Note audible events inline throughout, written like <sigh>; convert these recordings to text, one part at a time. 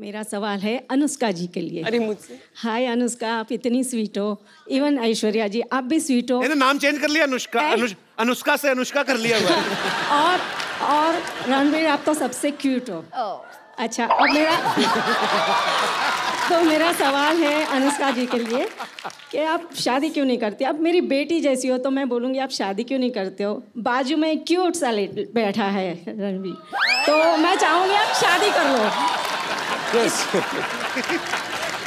मेरा सवाल है अनुष्का जी के लिए। अरे मुझसे। हाय अनुष्का आप इतनी स्वीट हो। इवन ऐश्वर्या जी आप भी स्वीट हो। नाम चेंज कर लिया अनुष्का अनुष, अनुष्का से अनुष्का कर लिया हुआ <laughs> और और रणबीर आप तो सबसे क्यूट हो। अच्छा अब मेरा <laughs> तो मेरा सवाल है अनुष्का जी के लिए कि आप शादी क्यों नहीं करते? अब मेरी बेटी जैसी हो तो मैं बोलूँगी आप शादी क्यों नहीं करते हो? बाजू में क्यूट सा बैठा है रणवीर तो मैं चाहूँगी आप शादी कर लो।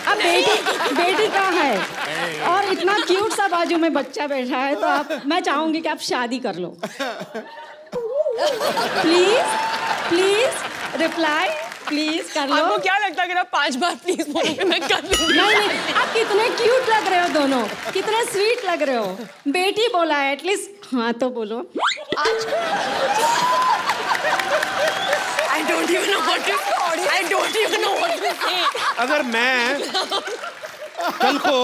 अब बेटी बेटी कहाँ है? और इतना क्यूट सा बाजू में बच्चा बैठा है तो आप मैं चाहूँगी कि आप शादी कर लो। प्लीज़ प्लीज़ रिप्लाई प्लीज़ कर लो। आपको क्या लगता है अगर आप पाँच बार प्लीज़ बोलोगे मैं कर लूँगी? नहीं नहीं आप कितने क्यूट लग रहे हो दोनों। कितने स्वीट लग रहे हो। बेटी बोला है एटलीस्ट हाँ तो बोलो। I don't even know what to I don't even know what to say अगर मैं कल को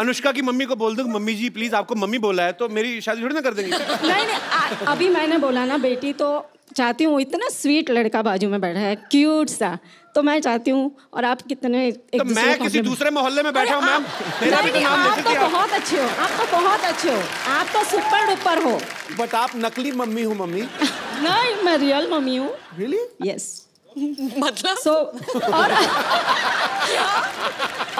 अनुष्का की मम्मी को बोल दूँ मम्मी जी प्लीज़ आपको मम्मी बोला है तो मेरी शादी थोड़ी ना कर देंगे। नहीं नहीं अभी मैंने बोला ना बेटी तो चाहती हूँ इतना स्वीट लड़का बाजू में बैठा है क्यूट सा तो मैं चाहती हूँ और आप कितने एक तो दूसरे मैं किसी दूसरे मोहल्ले में बैठा हूँ मैम। मेरा भी तो नाम आप तो बहुत अच्छे हो आप तो बहुत अच्छे हो आप तो सुपर डुपर हो। बट आप नकली मम्मी हो मम्मी। नहीं मैं रियल मम्मी हूँ रियली यस मतलब? सो और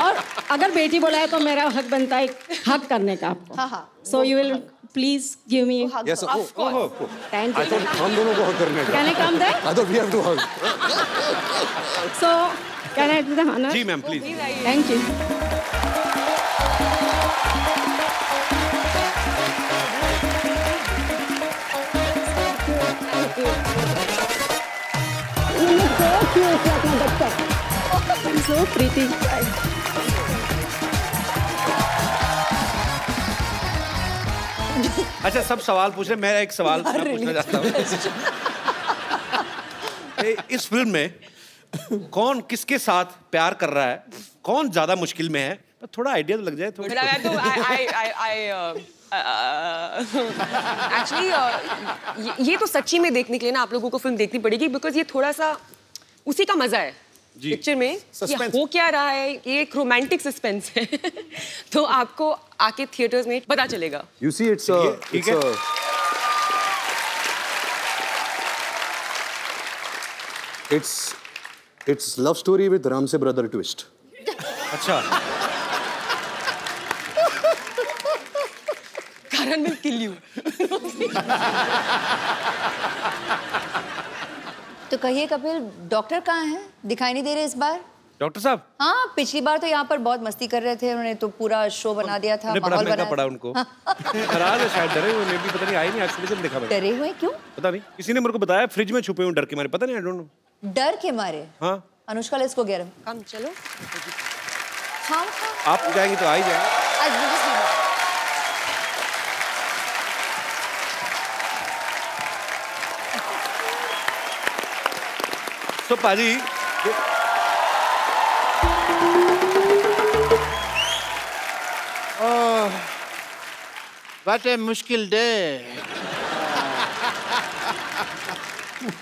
और अगर बेटी बोला है तो मेरा हक बनता है हक करने का आपको। हाँ, हाँ। So you will please give me yes Of course. Thank you हम दोनों को हग करने का। Can I come there I thought we have to hug so can I do the honour ji ma'am please thank you So pretty. अच्छा सब सवाल पूछ रहे मैं एक सवाल पूछना चाहता हूँ। इस फ़िल्म में कौन किसके साथ प्यार कर रहा है? कौन ज़्यादा मुश्किल में है? थोड़ा आइडिया तो लग जाए थोड़ा <laughs> I uh, एक्चुअली ये, तो सच्ची में देखने के लिए ना आप लोगों को फ़िल्म देखनी पड़ेगी बिकॉज़ ये थोड़ा सा उसी का मज़ा है। पिक्चर में. हो क्या रहा है ये एक रोमांटिक सस्पेंस है <laughs> तो आपको आके थिएटर्स में पता चलेगा यू सी इट्स ठीक है। It's it's love story with Ram से ब्रदर ट्विस्ट अच्छा करण विल किल यू तो कहिए कपिल डॉक्टर कहाँ हैं? दिखाई नहीं दे रहे इस बार? डॉक्टर साहब? हाँ पिछली बार तो यहाँ पर बहुत मस्ती कर रहे थे उन्होंने तो पूरा शो बना दिया था माहौल बना पड़ा उनको। है। शायद डरे हुए मैं भी पता नहीं आई नहीं आज सुबह से देखा डरे हुए? क्यों? पता नहीं किसी ने मेरे को बताया फ्रिज में छुपे हुए डर के मारे पता नहीं आई डोंट नो डर के मारे? हाँ। अनुष्का ले इसको गैर कम चलो। हाँ हाँ। आप जाएँगे तो आ ही जाएँगे। बात। तो पाजी What a मुश्किल डे <laughs>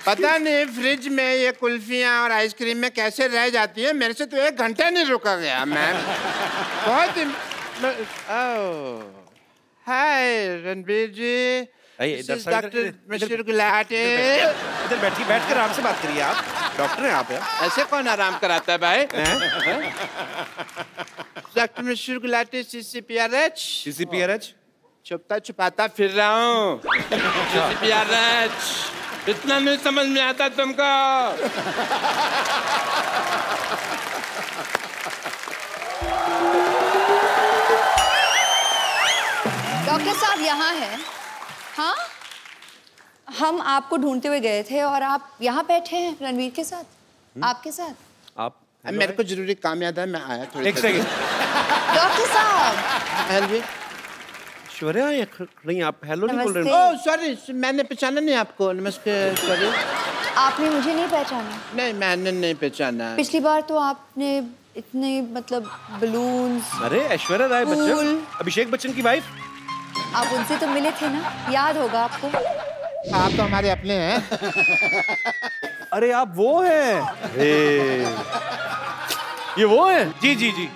पता नहीं फ्रिज में ये कुल्फियाँ और आइसक्रीम में कैसे रह जाती है? मेरे से तो एक घंटा नहीं रुका गया मैम <laughs> बहुत hi Ranbir ji. Doctor mister Gulati इधर बैठिए बैठ कर आराम से बात करिए आप। डॉक्टर हैं आप यार ऐसे कौन आराम कराता है भाई? Doctor mister Gulati C C P R H? CCPRH छुपता छुपाता फिर रहा हूँ। इतना नहीं समझ में आता तुमको। डॉक्टर साहब यहाँ है। हाँ? हम आपको ढूंढते हुए गए थे और आप यहाँ बैठे हैं रणवीर के साथ हुँ? आपके साथ। आप मेरे को ज़रूरी काम याद है मैं आया थोड़ी एक सेकंड <laughs> डॉक्टर साहब। ऐश्वर्या ये आप हेलो नहीं बोल रहे हो? ओह सॉरी मैंने पहचाना नहीं आपको। नमस्कार सॉरी आपने मुझे नहीं पहचाना। नहीं मैंने नहीं पहचाना। पिछली बार तो आपने इतने मतलब बलून्स अरे ऐश्वर्या राय बच्चन अभिषेक बच्चन की वाइफ आप उनसे तो मिले थे ना? याद होगा आपको। आप तो हमारे अपने हैं। <laughs> अरे आप वो हैं। ये वो हैं? जी जी जी।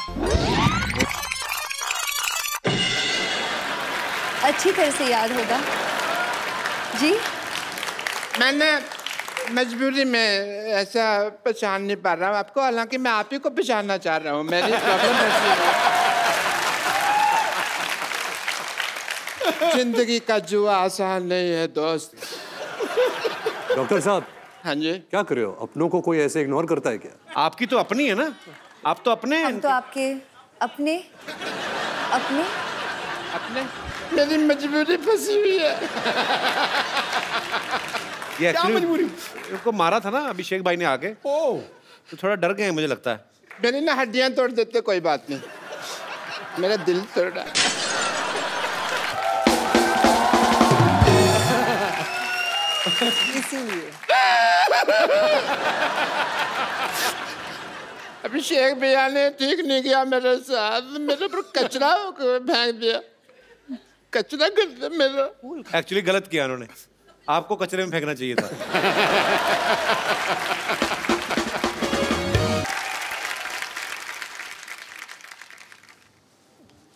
अच्छी तरह से याद होगा। जी? मैंने मजबूरी में ऐसा पहचान नहीं पा रहा हूँ। आपको हालाँकि मैं आप ही को पहचानना चाह रहा हूँ। मेरी प्रॉब्लम ऐसी है। ज़िंदगी का जुआ आसान नहीं है दोस्त। डॉक्टर साहब हाँ जी। क्या कर रहे हो? अपनों को कोई ऐसे इग्नोर करता है क्या? आपकी तो अपनी है ना? आप तो अपने हम तो आपके अपने अपने। अपने? मेरी मजबूरी फंसी हुई है। ये एक्चुअली उनको मारा था ना अभिषेक भाई ने आके। ओ। तो थोड़ा डर गए हैं मुझे लगता है। मेरी ना हड्डियाँ तोड़ देते कोई बात नहीं। मेरा दिल तोड़ा इसीलिए अभिषेक भैया ने ठीक नहीं किया मेरे साथ मेरे पर कचरा फेंक दिया? कचरा कर दिया मेरा? एक्चुअली गलत किया उन्होंने। आपको कचरे में फेंकना चाहिए था।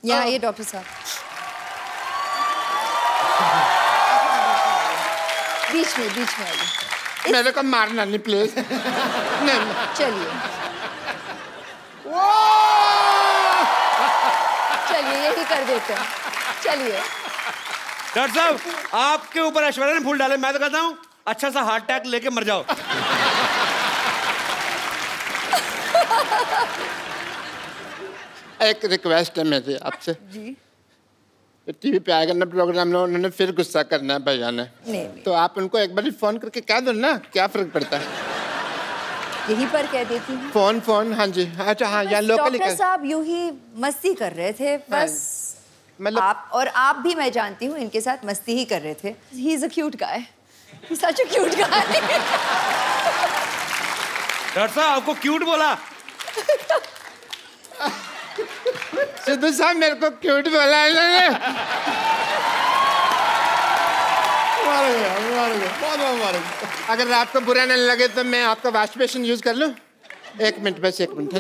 यहाँ आइए डॉक्टर साहब। बीच में बीच में आइए मेरे को मारना नहीं प्लीज़ नहीं चलिए। चलिए यही कर देते हैं। चलिए। डॉक्टर साहब आपके ऊपर ऐश्वर्या ने फूल डाले। मैं तो कहता हूँ अच्छा सा हार्ट अटैक लेके मर जाओ। एक रिक्वेस्ट है मेरी आपसे। जी। टीवी पे आएगा ना प्रोग्राम में उन्होंने फिर गुस्सा करना है भैया ने। तो आप उनको एक बार फ़ोन करके कह दो ना क्या फ़र्क पड़ता है? यहीं पर कह देती हूँ। फ़ोन फ़ोन हाँ जी। अच्छा हाँ यहाँ लोकल डॉक्टर साहब यूँ ही मस्ती कर रहे थे बस। मतलब आप और आप भी मैं जानती हूँ इनके साथ मस्ती ही कर रहे थे। He is a cute guy such a cute guy doctor साहब आपको क्यूट बोला? <laughs> सिद्धू साहब मेरे को क्यूट बोला है इन्होंने। अगर आपको बुरा नहीं लगे तो मैं आपका वॉश बेसिन यूज़ कर लूँ? एक मिनट बस एक मिनट है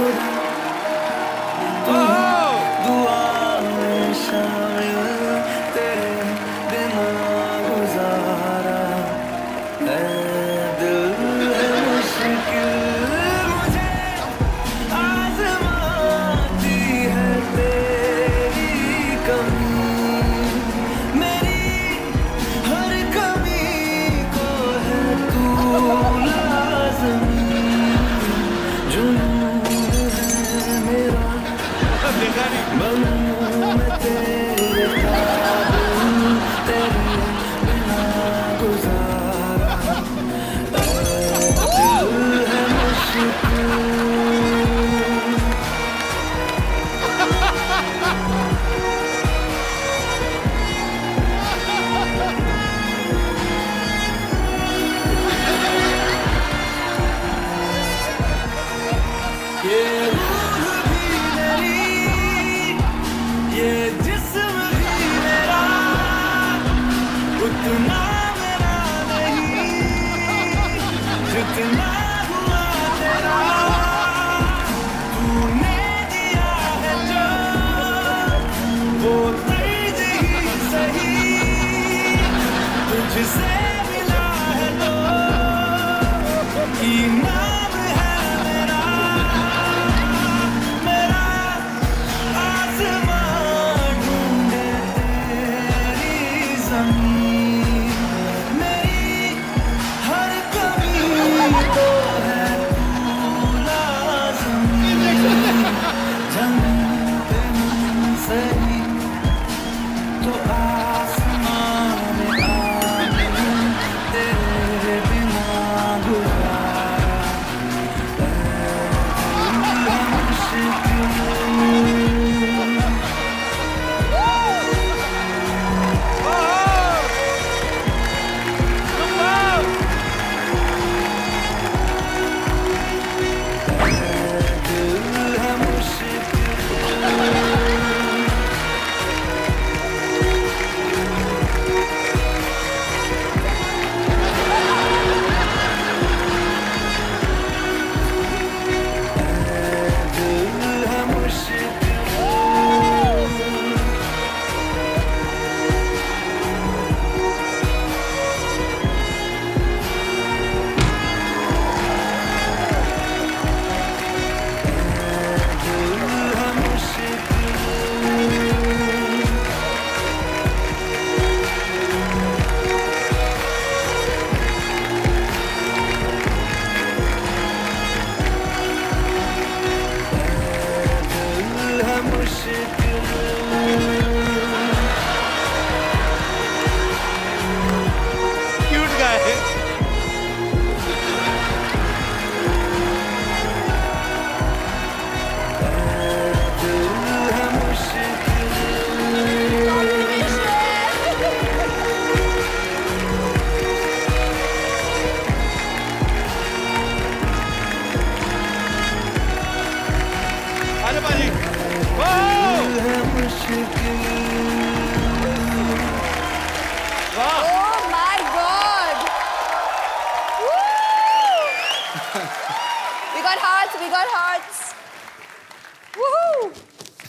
खुदा तू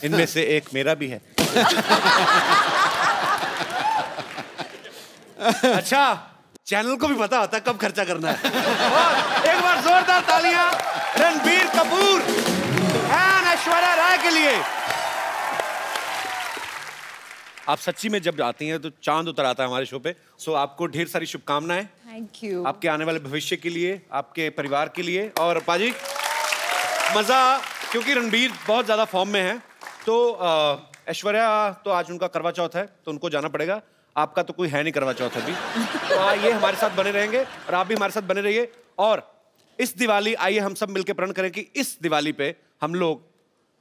इनमें से एक मेरा भी है। अच्छा चैनल को भी पता होता कब खर्चा करना है। और एक बार जोरदार तालियाँ रणबीर कपूर एंड ऐश्वर्या राय के लिए। आप सच्ची में जब आती हैं तो चाँद उतर आता है हमारे शो पे। सो आपको ढेर सारी शुभकामनाएँ। थैंक यू आपके आने वाले भविष्य के लिए आपके परिवार के लिए। और पाजी मज़ा क्योंकि रणबीर बहुत ज़्यादा फॉर्म में है तो ऐश्वर्या तो आज उनका करवा चौथ है तो उनको जाना पड़ेगा। आपका तो कोई है नहीं करवा चौथ अभी। <laughs> तो ये हमारे साथ बने रहेंगे और आप भी हमारे साथ बने रहिए। और इस दिवाली आइए हम सब मिलकर प्रण करें कि इस दिवाली पे हम लोग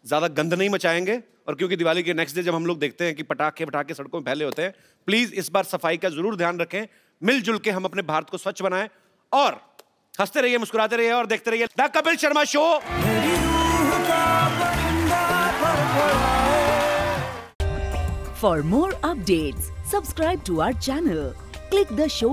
ज़्यादा गंद नहीं मचाएँगे और क्योंकि दिवाली के नेक्स्ट डे जब हम लोग देखते हैं कि पटाखे पटाखे सड़कों में फैले होते हैं प्लीज़ इस बार सफ़ाई का ज़रूर ध्यान रखें। मिलजुल के हम अपने भारत को स्वच्छ बनाएँ और हँसते रहिए मुस्कुराते रहिए और देखते रहिए द कपिल शर्मा शो। मेरी रूह का परिंदा फड़फड़ाए For more updates, subscribe to our channel, click the show